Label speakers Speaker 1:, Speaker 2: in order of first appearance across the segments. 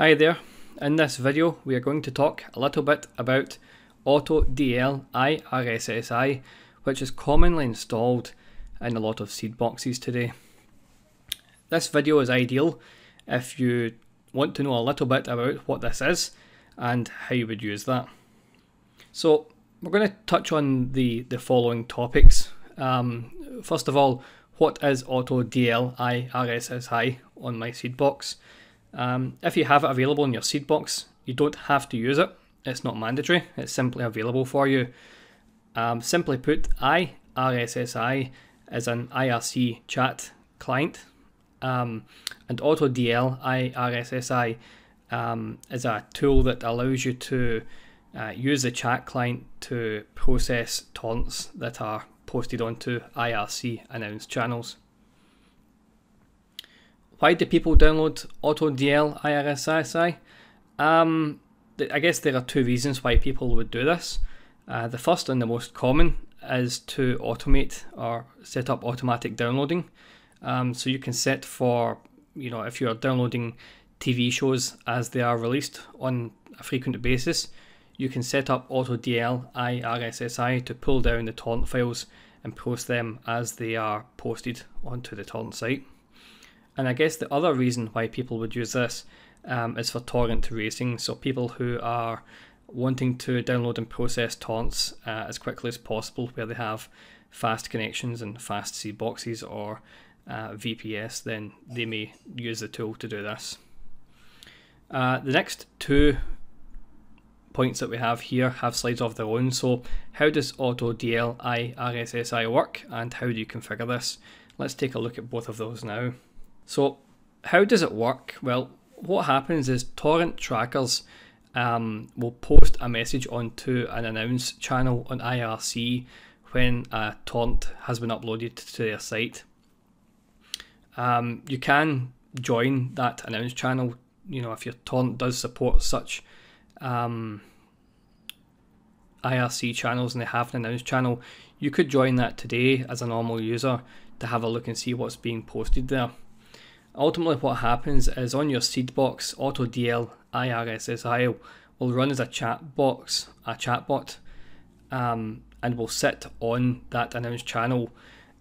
Speaker 1: Hi there, in this video we are going to talk a little bit about AutoDL iRSSI which is commonly installed in a lot of seed boxes today. This video is ideal if you want to know a little bit about what this is and how you would use that. So we're going to touch on the, the following topics. Um, first of all, what is AutoDL iRSSI on my seed box? Um, if you have it available in your seed box, you don't have to use it. It's not mandatory. It's simply available for you. Um, simply put, iRSSI is an IRC chat client, um, and AutoDL iRSSI um, is a tool that allows you to uh, use the chat client to process torrents that are posted onto IRC announced channels. Why do people download AutoDL iRSSI? Um, I guess there are two reasons why people would do this. Uh, the first and the most common is to automate or set up automatic downloading. Um, so you can set for, you know, if you're downloading TV shows as they are released on a frequent basis, you can set up AutoDL iRSSI to pull down the torrent files and post them as they are posted onto the torrent site. And I guess the other reason why people would use this um, is for torrent racing. So people who are wanting to download and process torrents uh, as quickly as possible, where they have fast connections and fast seed boxes or uh, VPS, then they may use the tool to do this. Uh, the next two points that we have here have slides of their own. So how does AutoDL RSSI work and how do you configure this? Let's take a look at both of those now. So how does it work? Well, what happens is torrent trackers um, will post a message onto an announce channel on IRC when a torrent has been uploaded to their site. Um, you can join that announce channel, you know, if your torrent does support such um, IRC channels and they have an announce channel, you could join that today as a normal user to have a look and see what's being posted there. Ultimately, what happens is on your seed box, AutoDL iRSSI will run as a chat box, a chatbot, um, and will sit on that announced channel.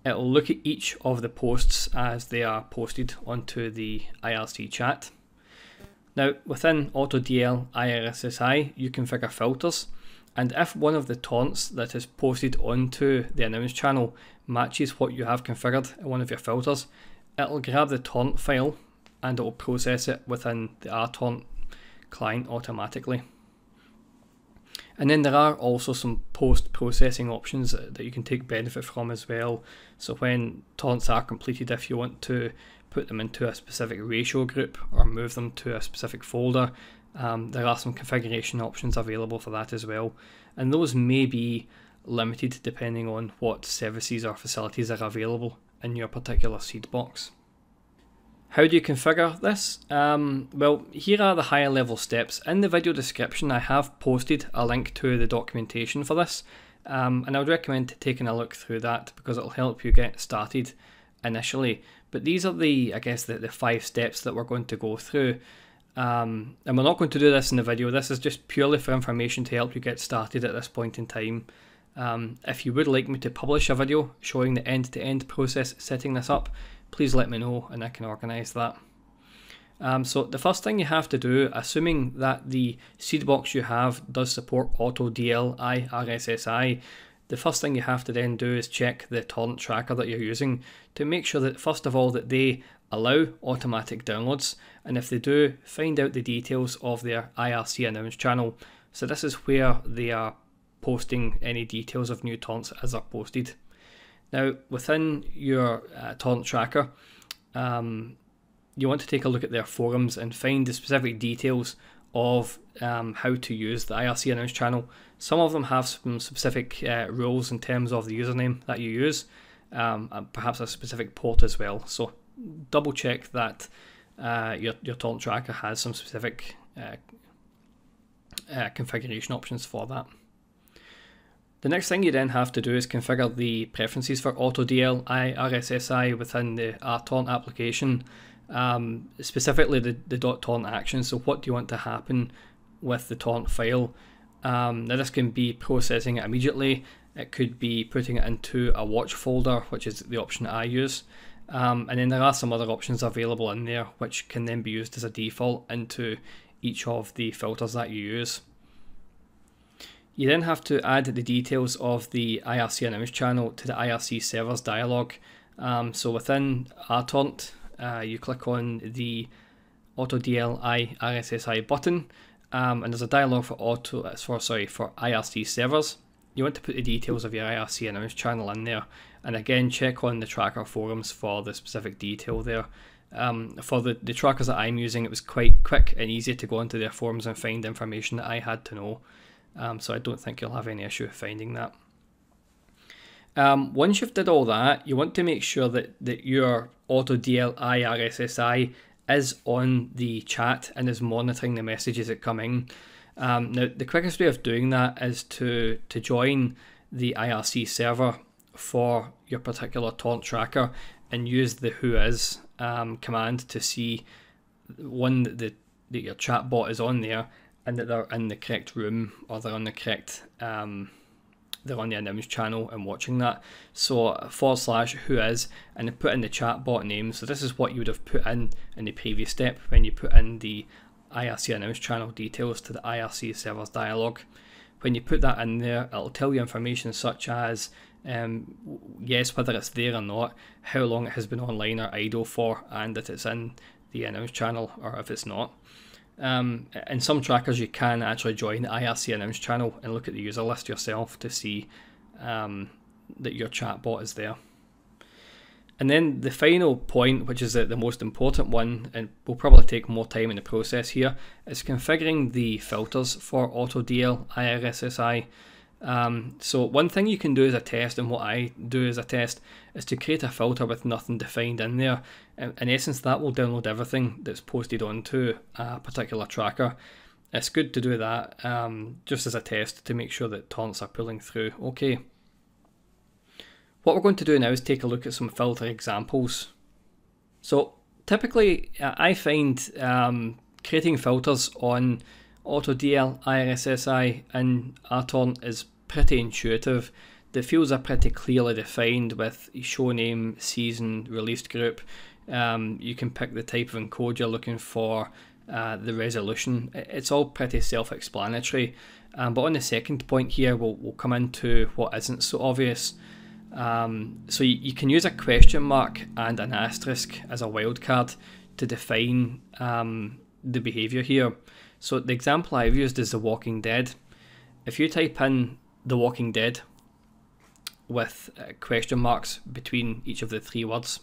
Speaker 1: It'll look at each of the posts as they are posted onto the IRC chat. Now, within AutoDL iRSSI, you configure filters, and if one of the torrents that is posted onto the announced channel matches what you have configured in one of your filters, it'll grab the torrent file and it'll process it within the rtorrent client automatically. And then there are also some post processing options that you can take benefit from as well. So when torrents are completed, if you want to put them into a specific ratio group or move them to a specific folder, um, there are some configuration options available for that as well. And those may be limited depending on what services or facilities are available in your particular seed box. How do you configure this? Um, well, here are the higher level steps. In the video description, I have posted a link to the documentation for this, um, and I would recommend taking a look through that because it'll help you get started initially. But these are the, I guess, the, the five steps that we're going to go through. Um, and we're not going to do this in the video. This is just purely for information to help you get started at this point in time. Um, if you would like me to publish a video showing the end-to-end -end process setting this up, please let me know and I can organise that. Um, so the first thing you have to do, assuming that the seed box you have does support AutoDL RSSI, the first thing you have to then do is check the torrent tracker that you're using to make sure that first of all that they allow automatic downloads and if they do, find out the details of their IRC announce channel. So this is where they are posting any details of new torrents as they're posted. Now, within your uh, torrent tracker, um, you want to take a look at their forums and find the specific details of um, how to use the IRC announce channel. Some of them have some specific uh, rules in terms of the username that you use, um, and perhaps a specific port as well. So double check that uh, your, your torrent tracker has some specific uh, uh configuration options for that. The next thing you then have to do is configure the preferences for AutoDL iRSSI within the rtorrent application. um, specifically the, the .torrent action. So what do you want to happen with the torrent file? Um, now this can be processing it immediately. It could be putting it into a watch folder, which is the option I use. Um, and then there are some other options available in there, which can then be used as a default into each of the filters that you use. You then have to add the details of the IRC announce channel to the IRC servers dialog. Um, so within rtorrent, uh, you click on the Auto AutoDL iRSSI button, um, and there's a dialog for auto uh, for sorry for IRC servers. You want to put the details of your IRC announce channel in there, and again check on the tracker forums for the specific detail there. Um, for the, the trackers that I'm using, it was quite quick and easy to go onto their forums and find information that I had to know. Um, so I don't think you'll have any issue finding that. Um, once you've did all that, you want to make sure that, that your AutoDL RSSI is on the chat and is monitoring the messages that come in. Um, now, the quickest way of doing that is to, to join the IRC server for your particular torrent tracker and use the whois um, command to see one that, the, that your chatbot is on there and that they're in the correct room or they're on the correct um, they're on the announce channel and watching that. So forward slash whois and put in the chatbot name. So this is what you would have put in in the previous step when you put in the IRC announce channel details to the IRC servers dialog. When you put that in there, it'll tell you information such as um, yes, whether it's there or not, how long it has been online or idle for, and that it's in the announce channel or if it's not. Um, in some trackers, you can actually join the channel and look at the user list yourself to see um, that your chatbot is there. And then the final point, which is the, the most important one, and will probably take more time in the process here, is configuring the filters for AutoDL IRSSI. Um, so one thing you can do as a test, and what I do as a test, is to create a filter with nothing defined in there. In, essence, that will download everything that's posted onto a particular tracker. It's good to do that um, just as a test to make sure that torrents are pulling through. Okay. What we're going to do now is take a look at some filter examples. So typically, I find um, creating filters on AutoDL, IRSSI, and rtorrent is pretty intuitive. The fields are pretty clearly defined with show name, season, released group. Um, you can pick the type of encode you're looking for, uh, the resolution. It's all pretty self-explanatory. Um, but on the second point here, we'll, we'll come into what isn't so obvious. Um, so you, you, can use a question mark and an asterisk as a wildcard to define um, the behavior here. So the example I've used is The Walking Dead. If you type in The Walking Dead with uh, question marks between each of the three words,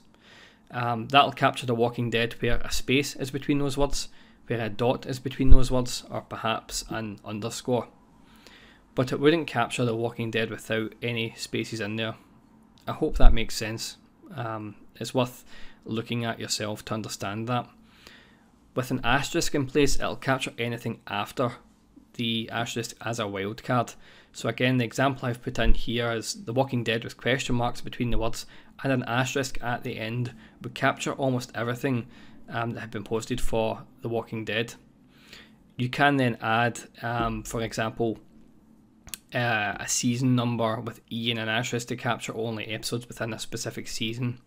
Speaker 1: um, that'll capture The Walking Dead where a space is between those words, where a dot is between those words, or perhaps an underscore. But it wouldn't capture The Walking Dead without any spaces in there. I hope that makes sense. Um, it's worth looking at yourself to understand that. With an asterisk in place, it'll capture anything after the asterisk as a wildcard. So again, the example I've put in here is The Walking Dead with question marks between the words and an asterisk at the end would capture almost everything um, that had been posted for The Walking Dead. You can then add, um, for example, uh, a season number with E and an asterisk to capture only episodes within a specific season.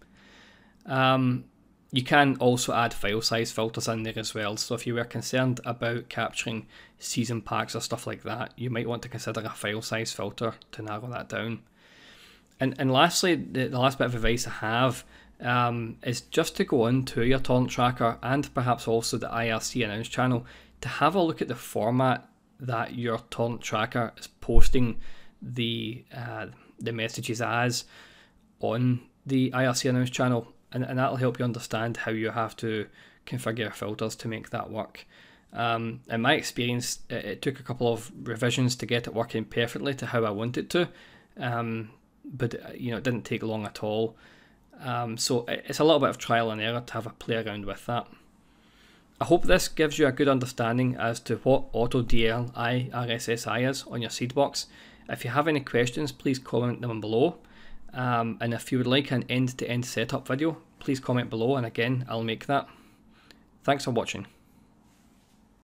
Speaker 1: Um, you can also add file size filters in there as well. So if you were concerned about capturing season packs or stuff like that, you might want to consider a file size filter to narrow that down. And and lastly, the, the last bit of advice I have um, is just to go into your torrent tracker and perhaps also the IRC announce channel to have a look at the format that your torrent tracker is posting the uh, the messages as on the IRC announce channel and, and that'll help you understand how you have to configure filters to make that work. Um, in my experience, it, it, took a couple of revisions to get it working perfectly to how I want it to, um, but uh, you know it didn't take long at all. Um, so it's a little bit of trial and error to have a play around with that. I hope this gives you a good understanding as to what AutoDL RSSI is on your Seedbox. If you have any questions, please comment them below. Um, and if you would like an end-to-end -end setup video, please comment below and again, I'll make that. Thanks for watching.